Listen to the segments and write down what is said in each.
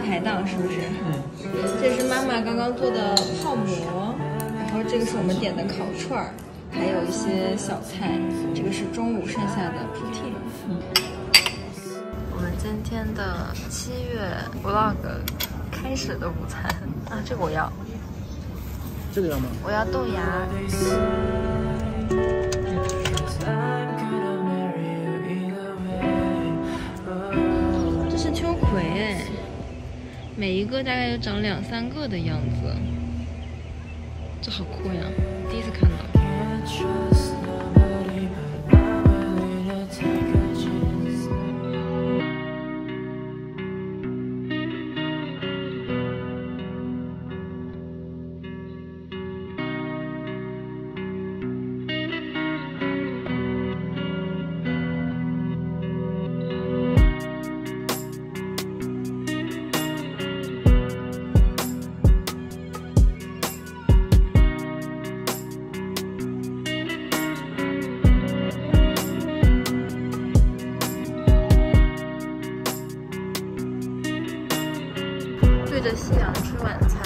排档，是不是？嗯。这是妈妈刚刚做的泡馍，然后这个是我们点的烤串儿，还有一些小菜。这个是中午剩下的。我们今天的七月 vlog 开始的午餐啊，这个我要。这个要吗？我要豆芽。每一个大概有长两三个的样子，这好酷呀！第一次看到。晚餐，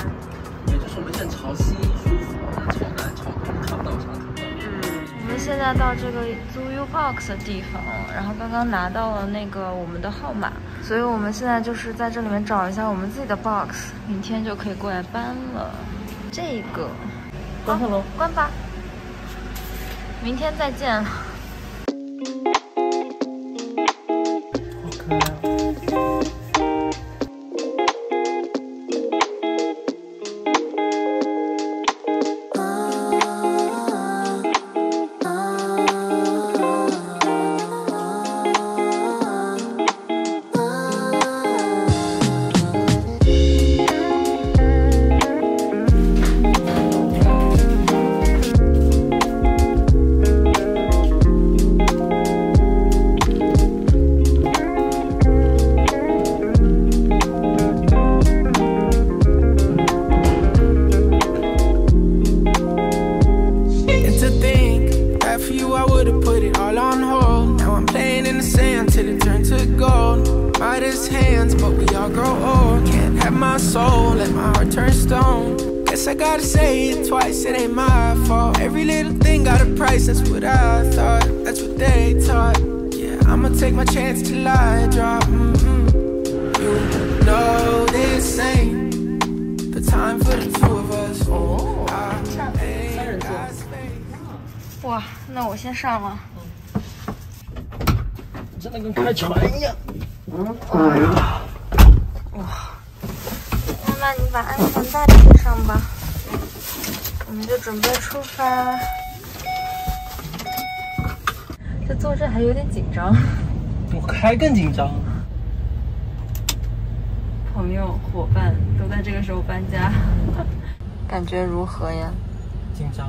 也就是我们现在朝西舒服，朝南朝东看不到啥看不到。嗯，我们现在到这个租 U Box 的地方，然后刚刚拿到了那个我们的号码，所以我们现在就是在这里面找一下我们自己的 box，明天就可以过来搬了。这个关上喽，关吧，明天再见。Could've put it all on hold. Now I'm playing in the sand till it turned to gold. Right as hands, but we all grow old. Can't have my soul, let my heart turn stone. Guess I gotta say it twice, it ain't my fault. Every little thing got a price, that's what I thought. That's what they taught. Yeah, I'ma take my chance till I drop. Mm -hmm. 那我先上了。真的跟开船一样。嗯，哎呀，哇。妈妈你把安全带系上吧，我们就准备出发。这坐这还有点紧张，我开更紧张。朋友、伙伴都在这个时候搬家，感觉如何呀？紧张。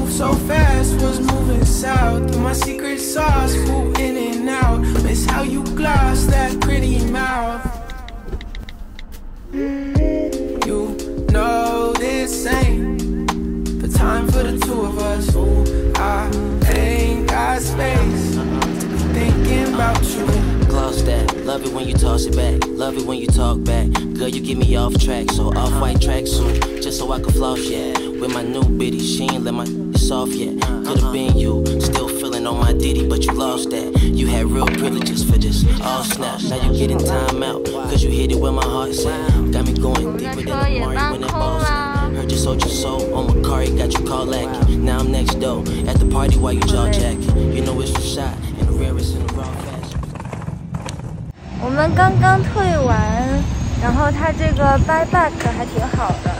so fast, was moving south. through My secret sauce, move in and out. Miss how you gloss that pretty mouth. You know this ain't the time for the two of us. Ooh, I ain't got space thinking about you. Gloss that, love it when you toss it back, love it when you talk back. Girl, you get me off track, so off white track tracksuit, just so I can floss, yeah. With my new bitty, she ain't let my soft yet. Could've been you, still feeling on my ditty, but you lost that. You had real privileges for this all snap. Now you getting time out, cause you hit it where my heart's at. Got me going deeper than Mario when that ball Heard you sold your soul on Macari, got you called lacking. Now I'm next door, at the party while you jaw jacking. You know it's the shot, and the rarest in the raw fashion. 我们刚刚退完，然后它这个 buy back 还挺好的。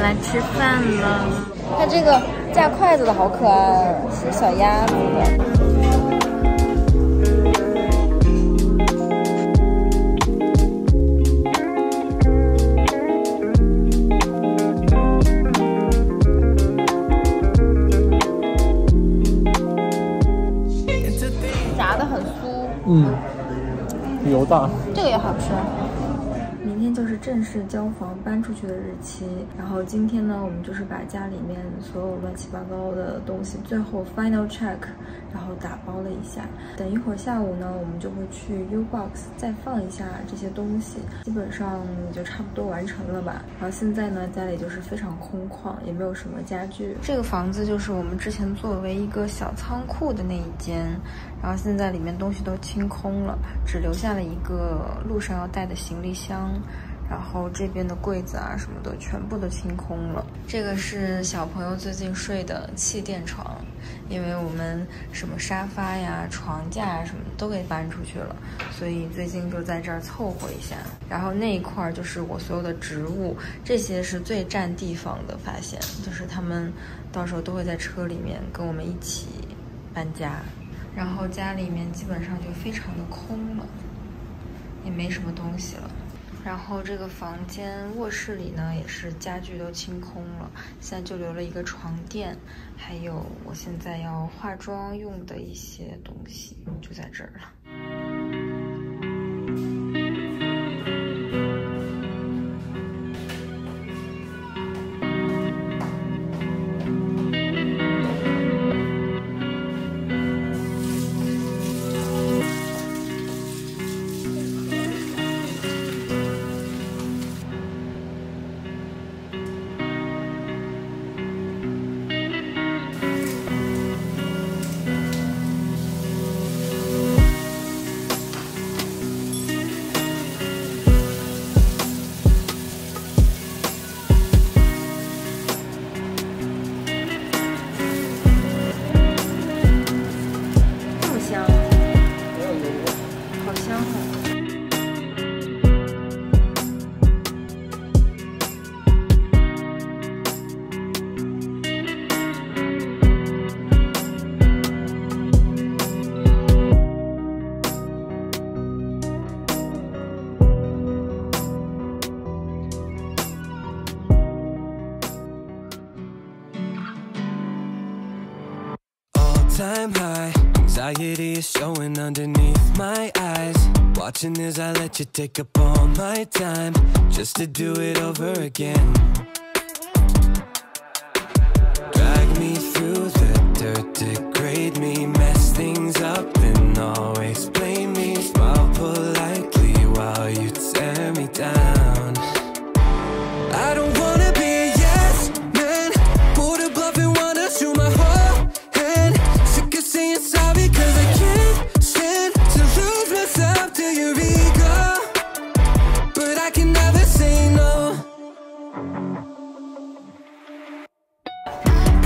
来吃饭了。它这个架筷子的好可爱，是小鸭子的。炸的很酥，嗯，油大。这个也好吃。正式交房搬出去的日期，然后今天呢，我们就是把家里面所有乱七八糟的东西最后 final check，然后打包了一下。等一会儿下午呢，我们就会去 U Box 再放一下这些东西，基本上就差不多完成了吧。然后现在呢，家里就是非常空旷，也没有什么家具。这个房子就是我们之前作为一个小仓库的那一间，然后现在里面东西都清空了，只留下了一个路上要带的行李箱。然后这边的柜子啊什么的全部都清空了。这个是小朋友最近睡的气垫床，因为我们什么沙发呀、床架啊什么都给搬出去了，所以最近就在这儿凑合一下。然后那一块儿就是我所有的植物，这些是最占地方的，发现就是他们到时候都会在车里面跟我们一起搬家，然后家里面基本上就非常的空了，也没什么东西了。然后这个房间卧室里呢，也是家具都清空了，现在就留了一个床垫，还有我现在要化妆用的一些东西，就在这儿了。Time high. Anxiety is showing underneath my eyes. Watching as I let you take up all my time just to do it over again.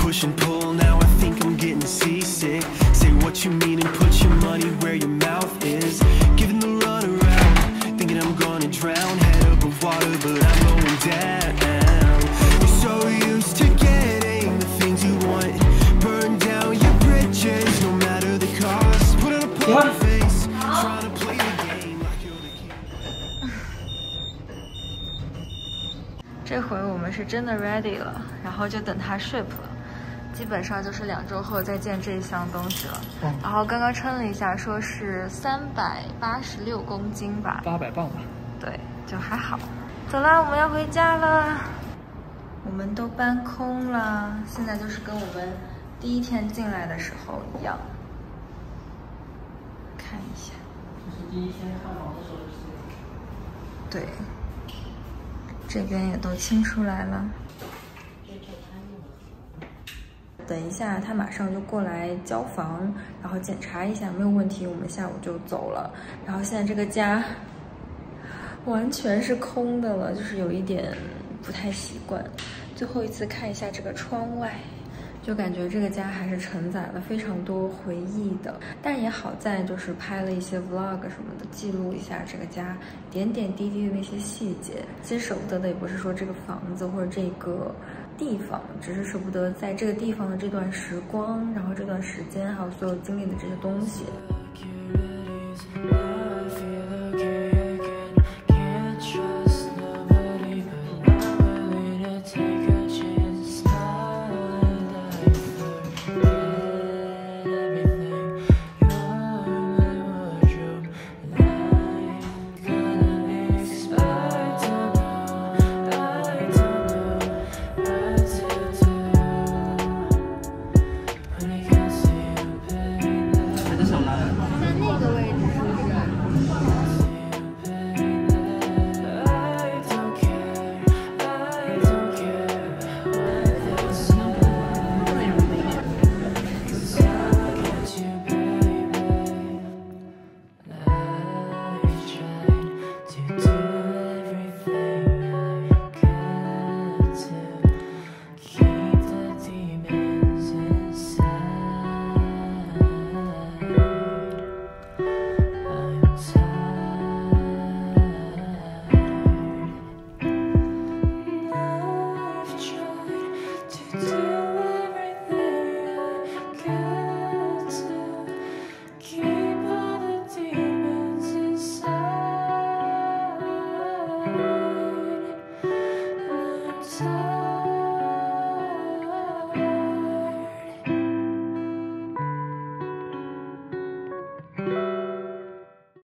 Push and pull, now I think I'm getting seasick. Say what you mean and put your money where your mouth is. Giving the run around, thinking I'm gonna drown. Head above water, but I'm going down. You're so used to getting the things you want. Burn down your bridges, no matter the cost. Put on a poker face, trying to play the game like you're the king. 这回我们是真的 ready 了，然后就等它 ship 了。 基本上就是两周后再见这一箱东西了。然后刚刚称了一下，说是三百八十六公斤吧。八百磅吧。对，就还好。走啦，我们要回家了。我们都搬空了，现在就是跟我们第一天进来的时候一样。看一下。就是第一天看房的时候对，这边也都清出来了。等一下他马上就过来交房然后检查一下没有问题我们下午就走了。然后现在这个家 完全是空的了就是有一点不太习惯。最后一次看一下这个窗外就感觉这个家还是承载了非常多回忆的。但也好在就是拍了一些 vlog 什么的记录一下这个家点点滴滴的那些细节。其实舍不得的也不是说这个房子或者这个地方只是舍不得在这个地方的这段时光然后这段时间还有所有经历的这些东西。